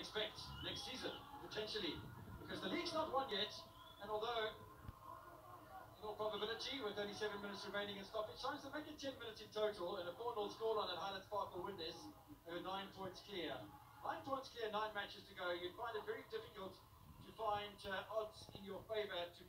expect next season, potentially. Because the league's not won yet, and although, in all probability, with only seven minutes remaining in stoppage times, they make it 10 minutes in total, and a 4 0 scoreline at Highlands Park will win this nine points clear. Nine points clear, nine matches to go. You'd find it very difficult to find uh, odds in your favour to